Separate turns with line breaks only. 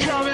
Come